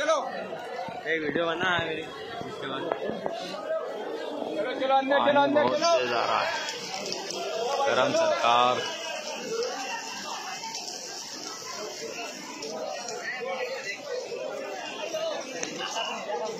चलो। एक वीडियो बना है मेरी इसके बाद। चलो चलो अंदर चलो अंदर चलो। तेज गरम सरकार।